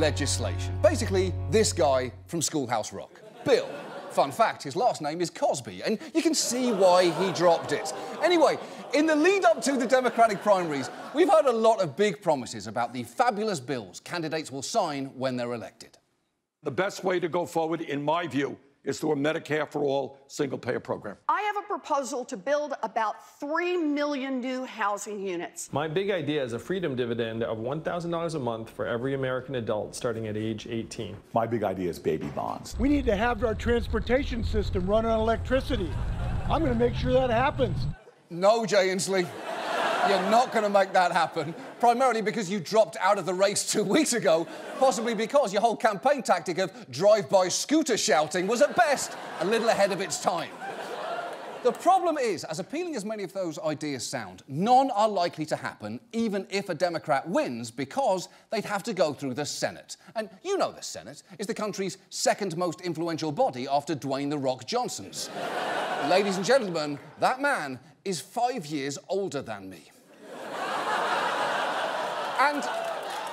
legislation. Basically, this guy from Schoolhouse Rock, Bill. Fun fact, his last name is Cosby, and you can see why he dropped it. Anyway, in the lead up to the Democratic primaries, we've heard a lot of big promises about the fabulous bills candidates will sign when they're elected. The best way to go forward, in my view, is through a Medicare for all single payer program. I have a proposal to build about 3 million new housing units. My big idea is a freedom dividend of $1,000 a month for every American adult starting at age 18. My big idea is baby bonds. We need to have our transportation system run on electricity. I'm going to make sure that happens. No, Jay Inslee. You're not going to make that happen, primarily because you dropped out of the race two weeks ago, possibly because your whole campaign tactic of drive-by scooter shouting was at best a little ahead of its time. The problem is, as appealing as many of those ideas sound, none are likely to happen even if a Democrat wins because they'd have to go through the Senate. And you know the Senate is the country's second most influential body after Dwayne The Rock Johnson's. Ladies and gentlemen, that man is five years older than me. And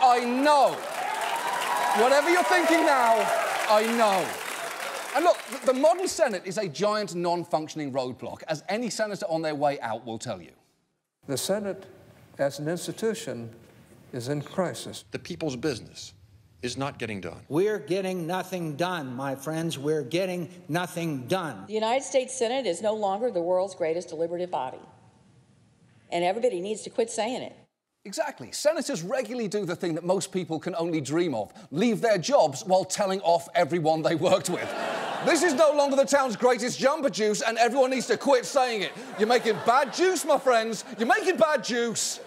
I know, whatever you're thinking now, I know. And look, the modern Senate is a giant non functioning roadblock, as any senator on their way out will tell you. The Senate, as an institution, is in crisis. The people's business is not getting done. We're getting nothing done, my friends. We're getting nothing done. The United States Senate is no longer the world's greatest deliberative body. And everybody needs to quit saying it. Exactly. Senators regularly do the thing that most people can only dream of leave their jobs while telling off everyone they worked with. this is no longer the town's greatest jumper juice, and everyone needs to quit saying it. You're making bad juice, my friends. You're making bad juice.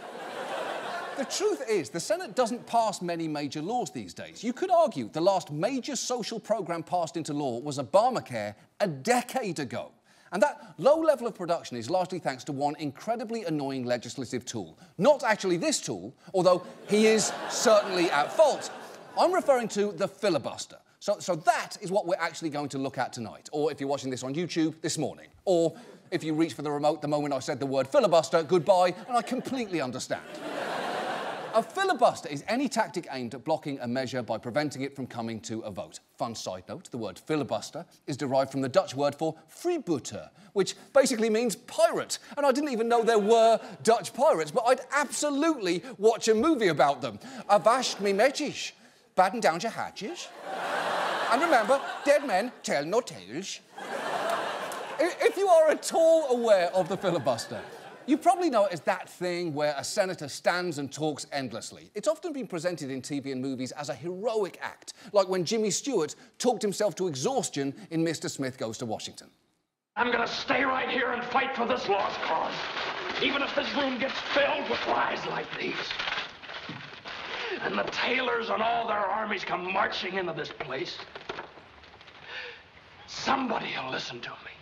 The truth is, the Senate doesn't pass many major laws these days. You could argue the last major social program passed into law was Obamacare a decade ago. And that low level of production is largely thanks to one incredibly annoying legislative tool. Not actually this tool, although he is certainly at fault. I'm referring to the filibuster. So, so that is what we're actually going to look at tonight. Or if you're watching this on YouTube, this morning. Or if you reach for the remote the moment I said the word filibuster, goodbye, and I completely understand. A filibuster is any tactic aimed at blocking a measure by preventing it from coming to a vote. Fun side note, the word filibuster is derived from the Dutch word for freebooter, which basically means pirate. And I didn't even know there were Dutch pirates, but I'd absolutely watch a movie about them. Avast me metjes, batten down your hatches. and remember, dead men tell no tales. if you are at all aware of the filibuster, you probably know it as that thing where a senator stands and talks endlessly. It's often been presented in TV and movies as a heroic act, like when Jimmy Stewart talked himself to exhaustion in Mr. Smith Goes to Washington. I'm gonna stay right here and fight for this lost cause, even if this room gets filled with lies like these. And the Taylors and all their armies come marching into this place. Somebody will listen to me.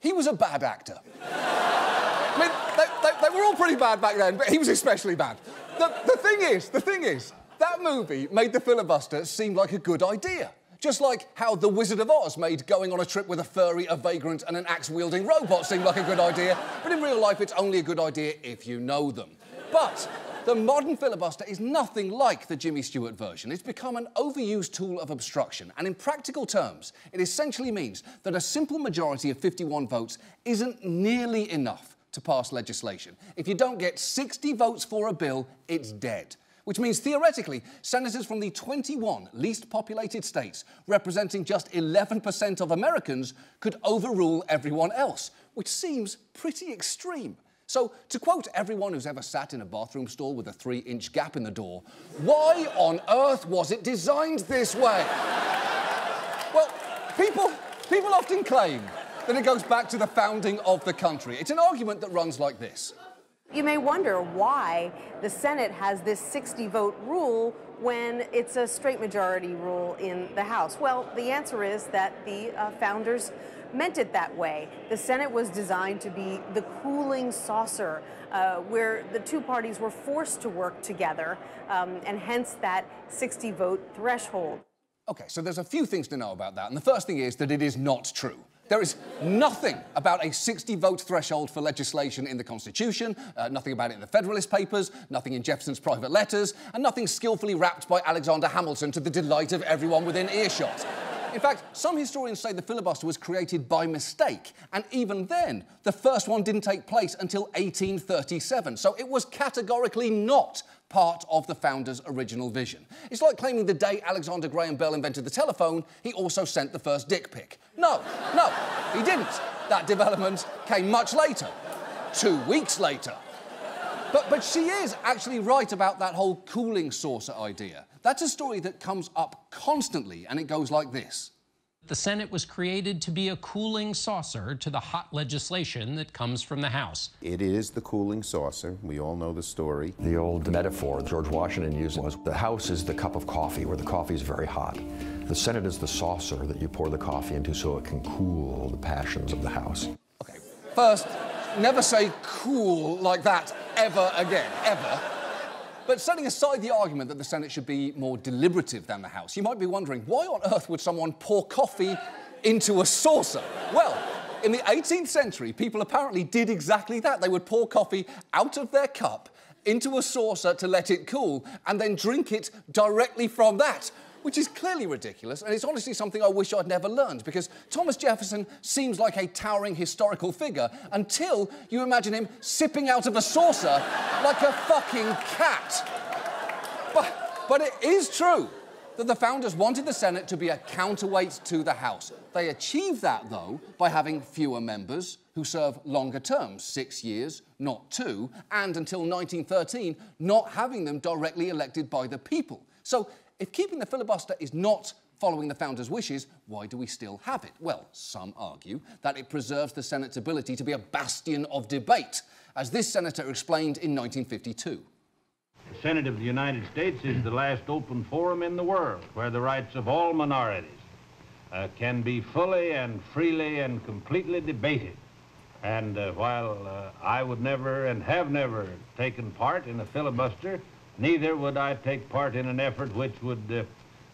He was a bad actor. I mean, they, they, they, were all pretty bad back then, but he was especially bad. The, the thing is, the thing is, that movie made the filibuster seem like a good idea. Just like how The Wizard of Oz made going on a trip with a furry, a vagrant, and an axe wielding robot seem like a good idea, but in real life, it's only a good idea if you know them. But the modern filibuster is nothing like the Jimmy Stewart version. It's become an overused tool of obstruction, and in practical terms, it essentially means that a simple majority of 51 votes isn't nearly enough to pass legislation. If you don't get 60 votes for a bill, it's dead. Which means theoretically, senators from the 21 least populated states, representing just 11% of Americans, could overrule everyone else, which seems pretty extreme. So, to quote everyone who's ever sat in a bathroom stall with a three inch gap in the door, why on earth was it designed this way? well, people, people often claim that it goes back to the founding of the country. It's an argument that runs like this. You may wonder why the Senate has this 60 vote rule when it's a straight majority rule in the House. Well, the answer is that the uh, founders meant it that way. The Senate was designed to be the cooling saucer uh, where the two parties were forced to work together, um, and hence that 60 vote threshold. Okay, so there's a few things to know about that, and the first thing is that it is not true. There is nothing about a 60 vote threshold for legislation in the Constitution, uh, nothing about it in the Federalist Papers, nothing in Jefferson's private letters, and nothing skillfully wrapped by Alexander Hamilton to the delight of everyone within earshot. In fact, some historians say the filibuster was created by mistake, and even then, the first one didn't take place until 1837, so it was categorically not part of the founder's original vision. It's like claiming the day Alexander Graham Bell invented the telephone, he also sent the first dick pic. No, no, he didn't. That development came much later, two weeks later. But, but she is actually right about that whole cooling saucer idea. That's a story that comes up constantly, and it goes like this. The Senate was created to be a cooling saucer to the hot legislation that comes from the House. It is the cooling saucer. We all know the story. The old metaphor George Washington used was the House is the cup of coffee where the coffee is very hot. The Senate is the saucer that you pour the coffee into so it can cool the passions of the House. Okay, first, never say cool like that ever again, ever. But setting aside the argument that the Senate should be more deliberative than the House, you might be wondering why on earth would someone pour coffee into a saucer? Well, in the 18th century, people apparently did exactly that. They would pour coffee out of their cup into a saucer to let it cool and then drink it directly from that which is clearly ridiculous, and it's honestly something I wish I'd never learned, because Thomas Jefferson seems like a towering historical figure until you imagine him sipping out of a saucer like a fucking cat. But, but it is true that the founders wanted the Senate to be a counterweight to the House. They achieved that, though, by having fewer members who serve longer terms, six years, not two, and until 1913, not having them directly elected by the people. So if keeping the filibuster is not following the founders' wishes, why do we still have it? Well, some argue that it preserves the Senate's ability to be a bastion of debate, as this senator explained in 1952. The Senate of the United States is the last open forum in the world where the rights of all minorities uh, can be fully and freely and completely debated. And uh, while uh, I would never and have never taken part in a filibuster, Neither would I take part in an effort which would, uh,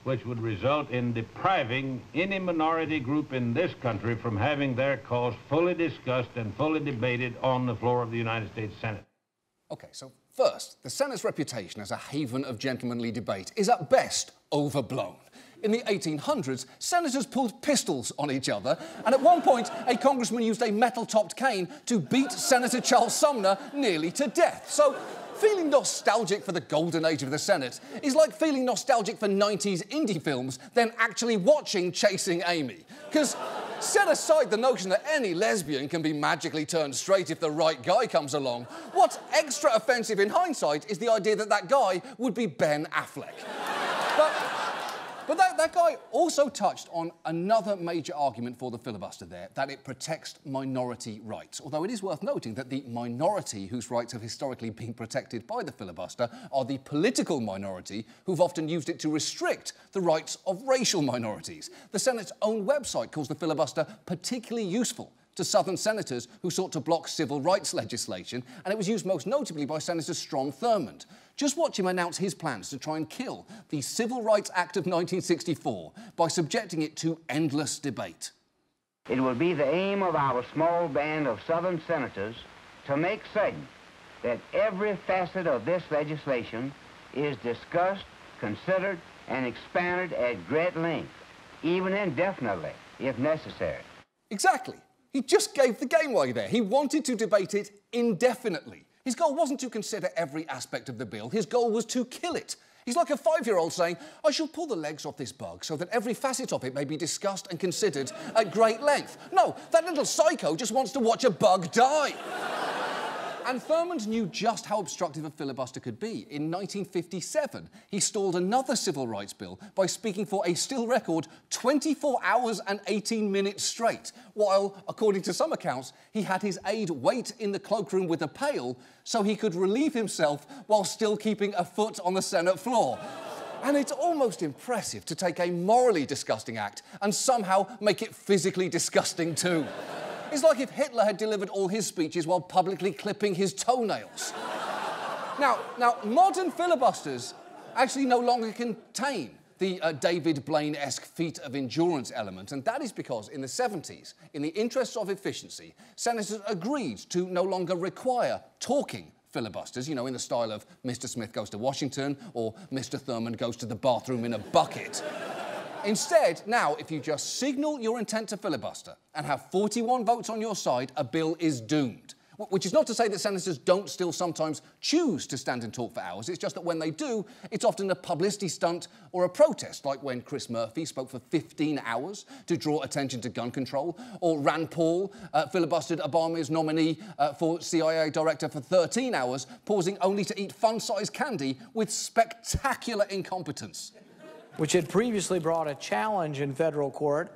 which would result in depriving any minority group in this country from having their cause fully discussed and fully debated on the floor of the United States Senate. Okay, so first, the Senate's reputation as a haven of gentlemanly debate is at best overblown. In the 1800s, senators pulled pistols on each other, and at one point, a congressman used a metal topped cane to beat Senator Charles Sumner nearly to death. So, Feeling nostalgic for the golden age of the Senate is like feeling nostalgic for 90s indie films, then actually watching Chasing Amy. Because set aside the notion that any lesbian can be magically turned straight if the right guy comes along, what's extra offensive in hindsight is the idea that that guy would be Ben Affleck. but but that, that guy also touched on another major argument for the filibuster there, that it protects minority rights. Although it is worth noting that the minority whose rights have historically been protected by the filibuster are the political minority who've often used it to restrict the rights of racial minorities. The Senate's own website calls the filibuster particularly useful to Southern senators who sought to block civil rights legislation, and it was used most notably by Senator Strom Thurmond. Just watch him announce his plans to try and kill the Civil Rights Act of 1964 by subjecting it to endless debate. It will be the aim of our small band of Southern senators to make certain that every facet of this legislation is discussed, considered, and expanded at great length, even indefinitely, if necessary. Exactly. He just gave the game away there. He wanted to debate it indefinitely. His goal wasn't to consider every aspect of the bill, his goal was to kill it. He's like a five year old saying, I shall pull the legs off this bug so that every facet of it may be discussed and considered at great length. No, that little psycho just wants to watch a bug die. And Thurmond knew just how obstructive a filibuster could be. In 1957, he stalled another civil rights bill by speaking for a still record 24 hours and 18 minutes straight, while, according to some accounts, he had his aide wait in the cloakroom with a pail so he could relieve himself while still keeping a foot on the Senate floor. And it's almost impressive to take a morally disgusting act and somehow make it physically disgusting too. It's like if Hitler had delivered all his speeches while publicly clipping his toenails. now, now, modern filibusters actually no longer contain the uh, David Blaine esque feat of endurance element, and that is because in the 70s, in the interests of efficiency, senators agreed to no longer require talking filibusters, you know, in the style of Mr. Smith goes to Washington or Mr. Thurmond goes to the bathroom in a bucket. Instead, now, if you just signal your intent to filibuster and have 41 votes on your side, a bill is doomed. Which is not to say that senators don't still sometimes choose to stand and talk for hours. It's just that when they do, it's often a publicity stunt or a protest, like when Chris Murphy spoke for 15 hours to draw attention to gun control, or Rand Paul uh, filibustered Obama's nominee uh, for CIA director for 13 hours, pausing only to eat fun sized candy with spectacular incompetence. Which had previously brought a challenge in federal court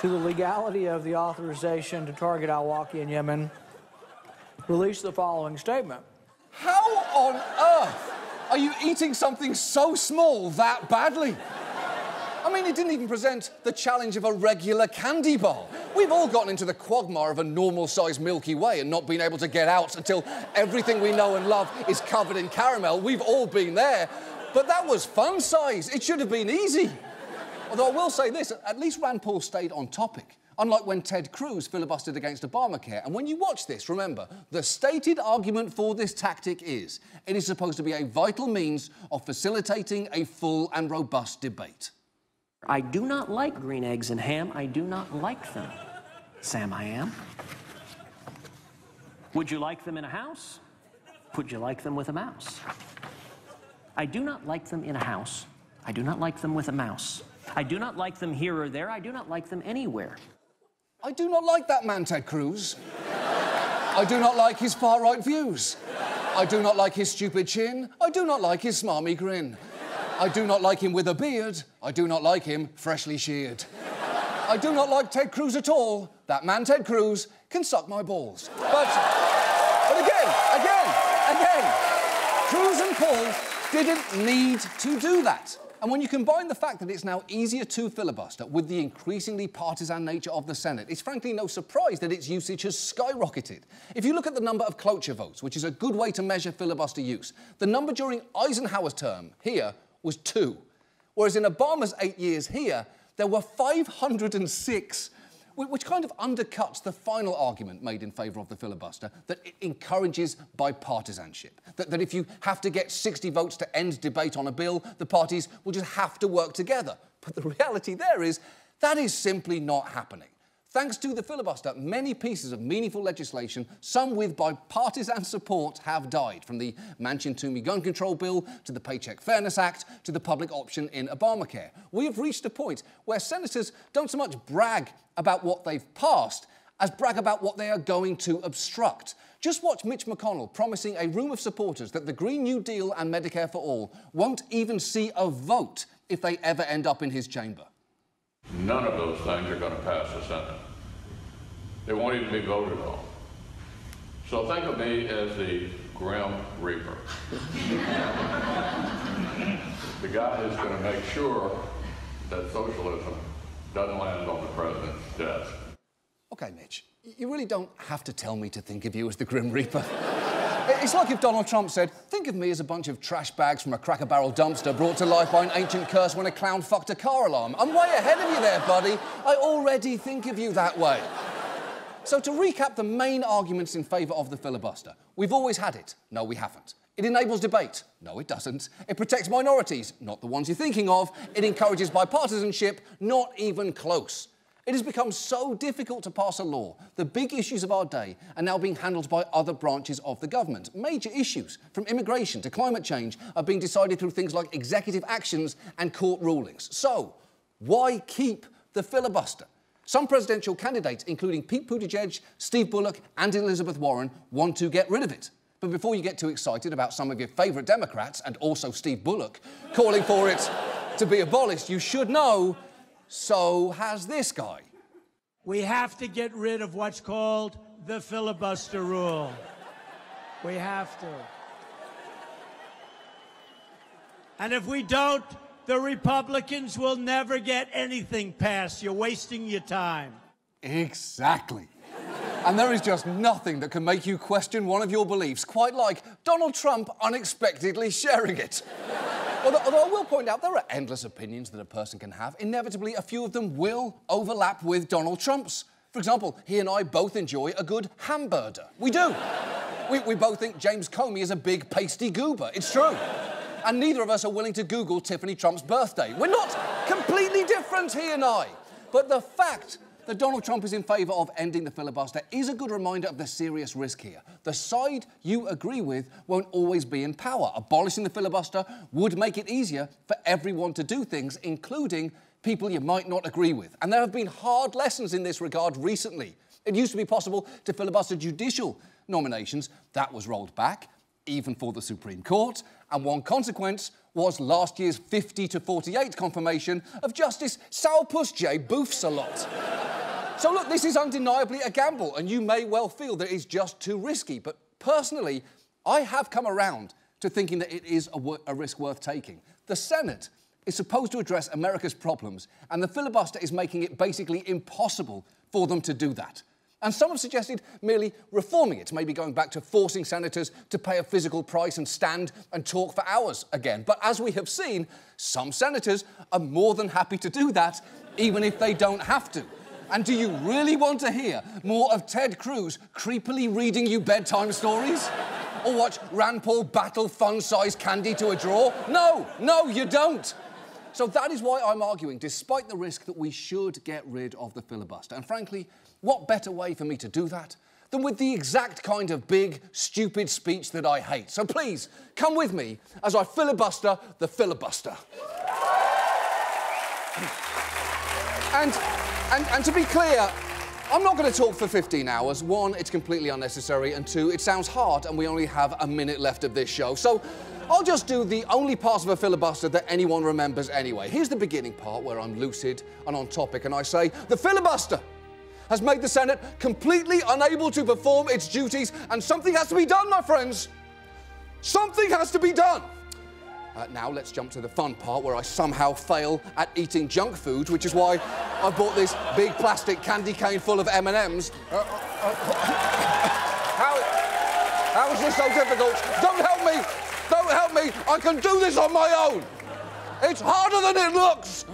to the legality of the authorization to target al-Awlaki in Yemen, released the following statement. How on earth are you eating something so small that badly? I mean, it didn't even present the challenge of a regular candy bar. We've all gotten into the quagmire of a normal sized Milky Way and not been able to get out until everything we know and love is covered in caramel. We've all been there. But that was fun size. It should have been easy. Although I will say this, at least Rand Paul stayed on topic. Unlike when Ted Cruz filibustered against Obamacare. And when you watch this, remember, the stated argument for this tactic is it is supposed to be a vital means of facilitating a full and robust debate. I do not like green eggs and ham. I do not like them. Sam, I am. Would you like them in a house? Would you like them with a mouse? I do not like them in a house. I do not like them with a mouse. I do not like them here or there. I do not like them anywhere. I do not like that man, Ted Cruz. I do not like his far right views. I do not like his stupid chin. I do not like his smarmy grin. I do not like him with a beard. I do not like him freshly sheared. I do not like Ted Cruz at all. That man, Ted Cruz, can suck my balls. But, but again, again, again, Cruz and Paul didn't need to do that. And when you combine the fact that it's now easier to filibuster with the increasingly partisan nature of the Senate, it's frankly no surprise that its usage has skyrocketed. If you look at the number of cloture votes, which is a good way to measure filibuster use, the number during Eisenhower's term here was two. Whereas in Obama's eight years here, there were 506 which kind of undercuts the final argument made in favour of the filibuster that it encourages bipartisanship. That, that if you have to get 60 votes to end debate on a bill, the parties will just have to work together. But the reality there is that is simply not happening. Thanks to the filibuster, many pieces of meaningful legislation, some with bipartisan support, have died, from the Manchin-Toomey gun control bill to the Paycheck Fairness Act to the public option in Obamacare. We have reached a point where senators don't so much brag about what they've passed as brag about what they are going to obstruct. Just watch Mitch McConnell promising a room of supporters that the Green New Deal and Medicare for All won't even see a vote if they ever end up in his chamber. None of those things are going to pass the Senate. They won't even be voted on. So think of me as the Grim Reaper. the guy who's going to make sure that socialism doesn't land on the president's desk. Okay, Mitch, you really don't have to tell me to think of you as the Grim Reaper. It's like if Donald Trump said, think of me as a bunch of trash bags from a Cracker Barrel dumpster brought to life by an ancient curse when a clown fucked a car alarm. I'm way ahead of you there, buddy. I already think of you that way. So, to recap the main arguments in favour of the filibuster, we've always had it. No, we haven't. It enables debate. No, it doesn't. It protects minorities. Not the ones you're thinking of. It encourages bipartisanship. Not even close. It has become so difficult to pass a law. The big issues of our day are now being handled by other branches of the government. Major issues, from immigration to climate change, are being decided through things like executive actions and court rulings. So, why keep the filibuster? Some presidential candidates, including Pete Buttigieg, Steve Bullock, and Elizabeth Warren, want to get rid of it. But before you get too excited about some of your favourite Democrats, and also Steve Bullock, calling for it to be abolished, you should know so has this guy. We have to get rid of what's called the filibuster rule. We have to. And if we don't, the Republicans will never get anything passed. You're wasting your time. Exactly. And there is just nothing that can make you question one of your beliefs, quite like Donald Trump unexpectedly sharing it. although, although I will point out there are endless opinions that a person can have. Inevitably, a few of them will overlap with Donald Trump's. For example, he and I both enjoy a good hamburger. We do. we, we both think James Comey is a big pasty goober. It's true. And neither of us are willing to Google Tiffany Trump's birthday. We're not completely different, he and I. But the fact that Donald Trump is in favour of ending the filibuster is a good reminder of the serious risk here. The side you agree with won't always be in power. Abolishing the filibuster would make it easier for everyone to do things, including people you might not agree with. And there have been hard lessons in this regard recently. It used to be possible to filibuster judicial nominations. That was rolled back, even for the Supreme Court. And one consequence was last year's 50 to 48 confirmation of Justice Sourpuss J. Bouffe-Salott. so, look, this is undeniably a gamble, and you may well feel that it's just too risky. But personally, I have come around to thinking that it is a, a risk worth taking. The Senate is supposed to address America's problems, and the filibuster is making it basically impossible for them to do that. And some have suggested merely reforming it, maybe going back to forcing senators to pay a physical price and stand and talk for hours again. But as we have seen, some senators are more than happy to do that, even if they don't have to. And do you really want to hear more of Ted Cruz creepily reading you bedtime stories? or watch Rand Paul battle fun sized candy to a draw? No, no, you don't. So that is why I'm arguing, despite the risk, that we should get rid of the filibuster. And frankly, what better way for me to do that than with the exact kind of big, stupid speech that I hate? So please, come with me as I filibuster the filibuster. and, and, and to be clear, I'm not going to talk for 15 hours. One, it's completely unnecessary, and two, it sounds hard, and we only have a minute left of this show. So I'll just do the only part of a filibuster that anyone remembers anyway. Here's the beginning part where I'm lucid and on topic, and I say, The filibuster has made the Senate completely unable to perform its duties, and something has to be done, my friends. Something has to be done. Uh, now let's jump to the fun part where I somehow fail at eating junk food, which is why I bought this big plastic candy cane full of M&Ms. Uh, uh, uh how, how is this so difficult? Don't help me! Don't help me! I can do this on my own! It's harder than it looks!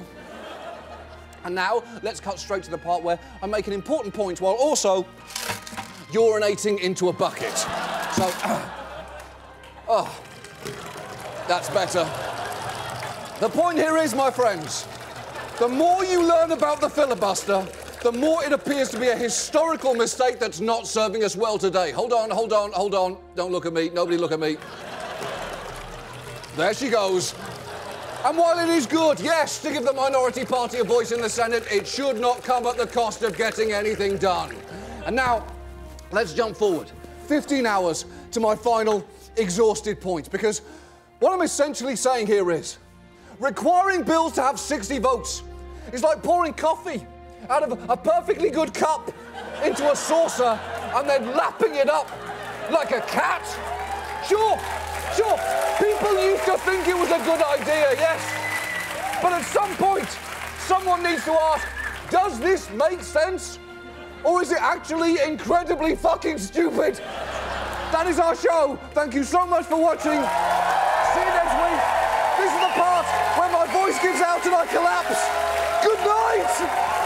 And now, let's cut straight to the part where I make an important point while also urinating into a bucket. So, oh, that's better. The point here is, my friends, the more you learn about the filibuster, the more it appears to be a historical mistake that's not serving us well today. Hold on, hold on, hold on. Don't look at me. Nobody look at me. There she goes. And while it is good, yes, to give the minority party a voice in the Senate, it should not come at the cost of getting anything done. And now, let's jump forward 15 hours to my final exhausted point, because what I'm essentially saying here is requiring bills to have 60 votes is like pouring coffee out of a perfectly good cup into a saucer and then lapping it up like a cat. Sure, Sure, people used to think it was a good idea, yes. But at some point, someone needs to ask, does this make sense? Or is it actually incredibly fucking stupid? That is our show. Thank you so much for watching. See you next week. This is the part where my voice gives out and I collapse. Good night.